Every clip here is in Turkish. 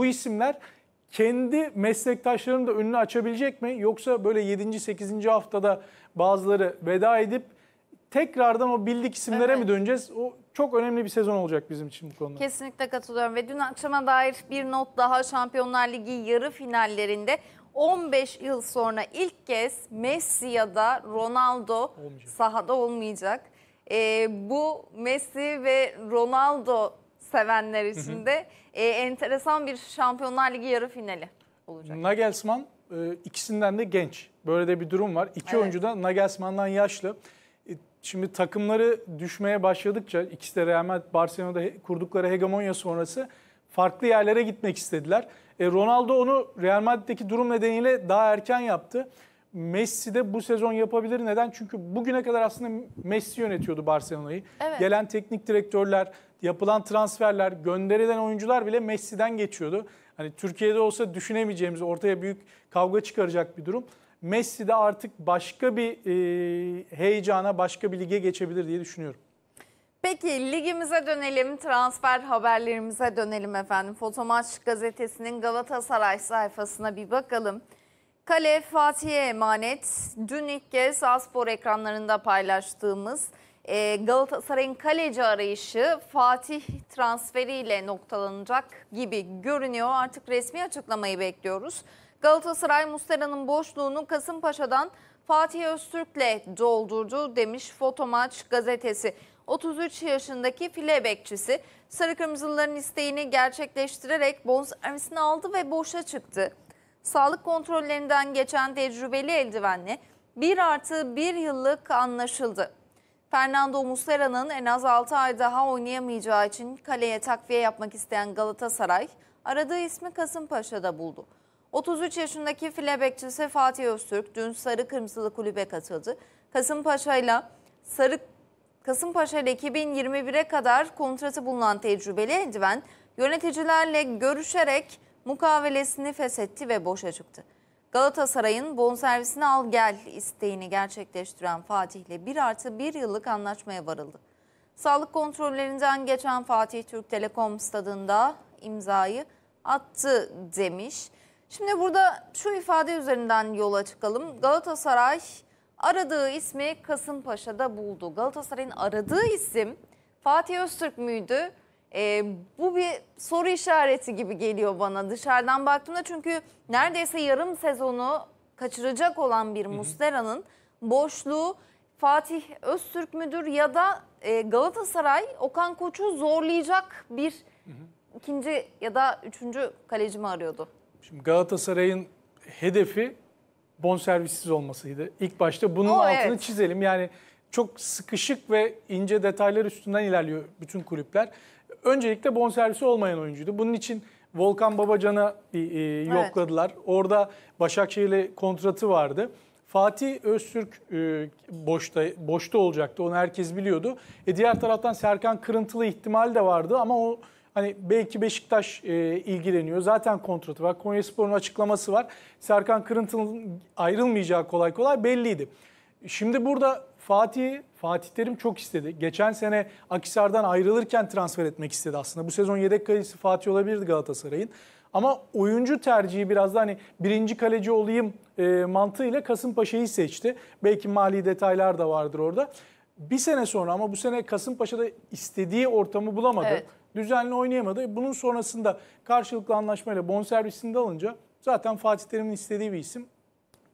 Bu isimler kendi meslektaşlarının da önünü açabilecek mi? Yoksa böyle 7. 8. haftada bazıları veda edip tekrardan o bildik isimlere Evet. mi döneceğiz? O çok önemli bir sezon olacak bizim için bu konuda. Kesinlikle katılıyorum ve dün akşama dair bir not daha Şampiyonlar Ligi yarı finallerinde 15 yıl sonra ilk kez Messi ya da Ronaldo Olmayacak. sahada olmayacak. Ee, bu Messi ve Ronaldo sevenler için de e, enteresan bir Şampiyonlar Ligi yarı finali olacak. Nagelsmann e, ikisinden de genç. Böyle de bir durum var. İki Evet. oyuncu da Nagelsmann'dan yaşlı. E, Şimdi takımları düşmeye başladıkça ikisi de Real Madrid Barcelona'da he- kurdukları hegemonya sonrası farklı yerlere gitmek istediler. E, Ronaldo onu Real Madrid'deki durum nedeniyle daha erken yaptı. Messi de bu sezon yapabilir. Neden? Çünkü bugüne kadar aslında Messi yönetiyordu Barcelona'yı. Evet. Gelen teknik direktörler, yapılan transferler, gönderilen oyuncular bile Messi'den geçiyordu. Hani Türkiye'de olsa düşünemeyeceğimiz, ortaya büyük kavga çıkaracak bir durum. Messi de artık başka bir e, heyecana, başka bir lige geçebilir diye düşünüyorum. Peki ligimize dönelim, transfer haberlerimize dönelim efendim. Fotomaç gazetesinin Galatasaray sayfasına bir bakalım. Kale Fatih'e emanet. Dün ilk kez Aspor ekranlarında paylaştığımız e, Galatasaray'ın kaleci arayışı Fatih transferiyle noktalanacak gibi görünüyor. Artık resmi açıklamayı bekliyoruz. Galatasaray Muslera'nın boşluğunu Kasımpaşa'dan Fatih Öztürk'le doldurdu demiş Fotomaç gazetesi. 33 yaşındaki file bekçisi Sarı Kırmızılıların isteğini gerçekleştirerek bonservisini aldı ve boşa çıktı. Sağlık kontrollerinden geçen tecrübeli eldivenle 1 artı 1 yıllık anlaşıldı. Fernando Muslera'nın en az 6 ay daha oynayamayacağı için kaleye takviye yapmak isteyen Galatasaray aradığı ismi Kasımpaşa'da buldu. 33 yaşındaki file bekçisi Fatih Öztürk dün Sarı Kırmızılı kulübe katıldı. Kasımpaşa ile Sarı Kasımpaşa ile 2021'e kadar kontratı bulunan tecrübeli eldiven yöneticilerle görüşerek mukavelesini feshetti ve boşa çıktı. Galatasaray'ın bonservisini al gel isteğini gerçekleştiren Fatih ile 1 artı 1 yıllık anlaşmaya varıldı. Sağlık kontrollerinden geçen Fatih Türk Telekom stadında imzayı attı demiş. Şimdi burada şu ifade üzerinden yola çıkalım. Galatasaray aradığı ismi Kasımpaşa'da buldu. Galatasaray'ın aradığı isim Fatih Öztürk müydü? Ee, bu bir soru işareti gibi geliyor bana dışarıdan baktığımda. Çünkü neredeyse yarım sezonu kaçıracak olan bir Muslera'nın boşluğu Fatih Öztürk müdür ya da e, Galatasaray Okan Koç'u zorlayacak bir ikinci ya da üçüncü kaleci mi arıyordu? Şimdi Galatasaray'ın hedefi bonservissiz olmasıydı. İlk başta bunun O, altını evet. çizelim. Yani çok sıkışık ve ince detaylar üstünden ilerliyor bütün kulüpler. Öncelikle bonservisi olmayan oyuncuydu. Bunun için Volkan Babacan'a bir, e, yokladılar. Orada Başakşehir'le kontratı vardı. Fatih Öztürk e, boşta boşta olacaktı. Onu herkes biliyordu. E, diğer taraftan Serkan Kırıntılı ihtimali de vardı ama o hani belki Beşiktaş e, ilgileniyor. Zaten kontratı var. Konyaspor'un açıklaması var. Serkan Kırıntılı'nın ayrılmayacağı kolay kolay belliydi. Şimdi burada Fatih Fatih Terim çok istedi. Geçen sene Akisar'dan ayrılırken transfer etmek istedi aslında. Bu sezon yedek kalecisi Fatih olabilirdi Galatasaray'ın. Ama oyuncu tercihi biraz da hani birinci kaleci olayım e, mantığıyla Kasımpaşa'yı seçti. Belki mali detaylar da vardır orada. Bir sene sonra ama bu sene Kasımpaşa'da istediği ortamı bulamadı. Evet. Düzenli oynayamadı. Bunun sonrasında karşılıklı anlaşmayla bonservisini de alınca zaten Fatih Terim'in istediği bir isim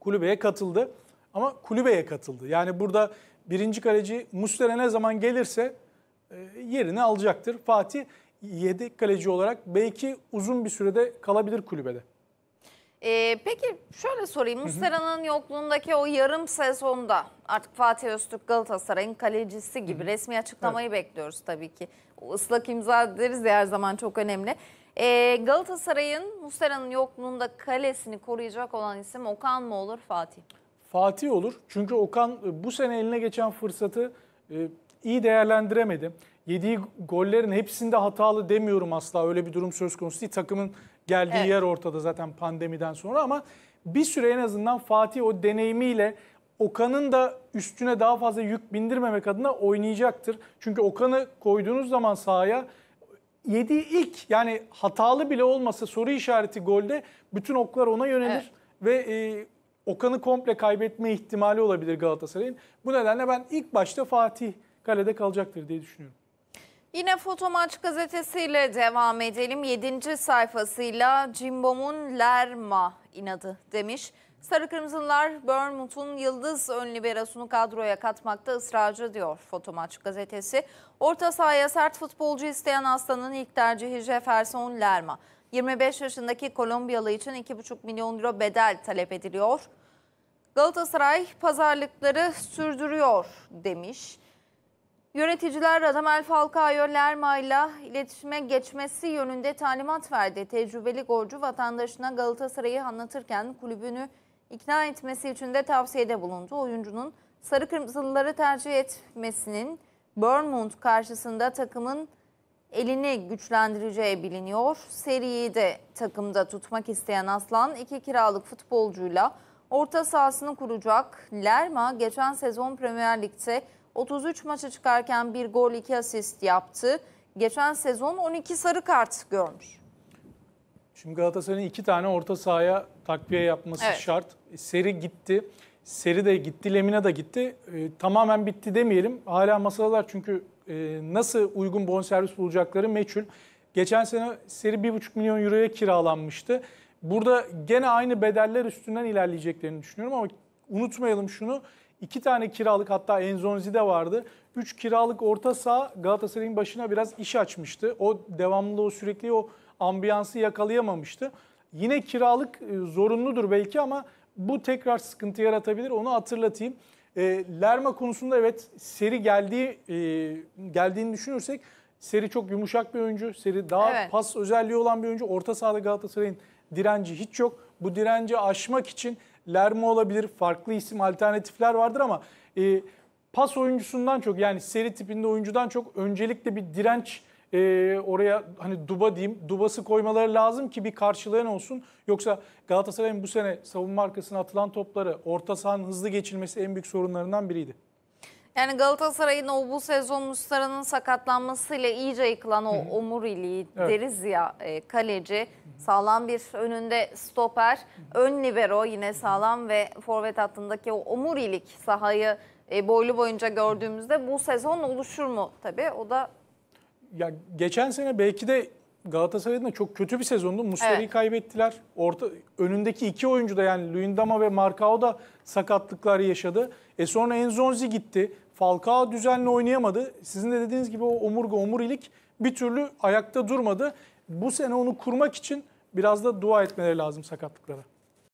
kulübeye katıldı. Ama kulübeye katıldı. Yani burada birinci kaleci Muslera ne zaman gelirse e, yerini alacaktır. Fatih yedek kaleci olarak belki uzun bir sürede kalabilir kulübede. Ee, peki şöyle sorayım. Muslera'nın yokluğundaki o yarım sezonda artık Fatih Öztürk Galatasaray'ın kalecisi gibi resmi açıklamayı bekliyoruz tabii ki. O ıslak imza deriz ya her zaman çok önemli. Ee, Galatasaray'ın Muslera'nın yokluğunda kalesini koruyacak olan isim Okan mı olur Fatih? Fatih olur. Çünkü Okan e, bu sene eline geçen fırsatı e, iyi değerlendiremedi. Yediği gollerin hepsinde hatalı demiyorum asla. Öyle bir durum söz konusu değil. Takımın geldiği Evet. yer ortada zaten pandemiden sonra ama bir süre en azından Fatih o deneyimiyle Okan'ın da üstüne daha fazla yük bindirmemek adına oynayacaktır. Çünkü Okan'ı koyduğunuz zaman sahaya yediği ilk yani hatalı bile olmasa soru işareti golde bütün oklar ona yönelir Evet. ve e, Okan'ı komple kaybetme ihtimali olabilir Galatasaray'ın. Bu nedenle ben ilk başta Fatih kalede kalacaktır diye düşünüyorum. Yine Fotomaç gazetesiyle devam edelim. 7. sayfasıyla Cimbom'un Lerma inadı demiş. Sarı Kırmızılar Bournemouth'un yıldız ön liberosunu kadroya katmakta ısrarcı diyor Fotomaç gazetesi. Orta sahaya sert futbolcu isteyen Aslan'ın ilk tercihi Jefferson Lerma. 25 yaşındaki Kolombiyalı için 2,5 milyon euro bedel talep ediliyor. Galatasaray pazarlıkları sürdürüyor demiş. Yöneticiler Radamel Falcao Lerma ile iletişime geçmesi yönünde talimat verdi. Tecrübeli golcü vatandaşına Galatasaray'ı anlatırken kulübünü ikna etmesi için de tavsiyede bulundu. Oyuncunun sarı kırmızılıları tercih etmesinin Bournemouth karşısında takımın elini güçlendireceği biliniyor. Seriyi de takımda tutmak isteyen Aslan iki kiralık futbolcuyla orta sahasını kuracak. Lerma geçen sezon Premier Lig'de 33 maça çıkarken bir gol 2 asist yaptı. Geçen sezon 12 sarı kart görmüş. Şimdi Galatasaray'ın iki tane orta sahaya takviye yapması Evet. şart. Seri gitti. Seri de gitti, Lemina da gitti. E, tamamen bitti demeyelim. Hala masadalar çünkü e, nasıl uygun bonservis bulacakları meçhul. Geçen sene Seri 1,5 milyon euroya kiralanmıştı. Burada gene aynı bedeller üstünden ilerleyeceklerini düşünüyorum ama unutmayalım şunu. İki tane kiralık hatta Enzonzi de vardı. Üç kiralık orta saha Galatasaray'ın başına biraz iş açmıştı. O devamlılığı, sürekli o ambiyansı yakalayamamıştı. Yine kiralık e, zorunludur belki ama bu tekrar sıkıntı yaratabilir. Onu hatırlatayım. E, Lerma konusunda evet seri geldiği e, geldiğini düşünürsek seri çok yumuşak bir oyuncu. Seri daha Evet. pas özelliği olan bir oyuncu. Orta sahada Galatasaray'ın direnci hiç yok. Bu direnci aşmak için Lerma olabilir, farklı isim alternatifler vardır ama e, pas oyuncusundan çok yani seri tipinde oyuncudan çok öncelikle bir direnç e, oraya hani duba diyeyim dubası koymaları lazım ki bir karşılığın olsun. Yoksa Galatasaray'ın bu sene savunma arkasına atılan topları orta sahanın hızlı geçilmesi en büyük sorunlarından biriydi. Yani Galatasaray'ın o bu sezon Mustara'nın sakatlanmasıyla iyice yıkılan o omuriliği Evet. deriz ya e, kaleci. Sağlam bir önünde stoper, ön libero yine sağlam ve forvet hattındaki o omurilik sahayı e, boylu boyunca gördüğümüzde bu sezon oluşur mu? Tabii o da Ya geçen sene belki de Galatasaray'ın da çok kötü bir sezondu. Muslera'yı Evet. kaybettiler. Orta önündeki iki oyuncu da yani Luyendama ve Marcao da sakatlıklar yaşadı. E sonra Enzonzi gitti. Falcao düzenli oynayamadı. Sizin de dediğiniz gibi o omurga omurilik bir türlü ayakta durmadı. Bu sene onu kurmak için biraz da dua etmeleri lazım sakatlıklara.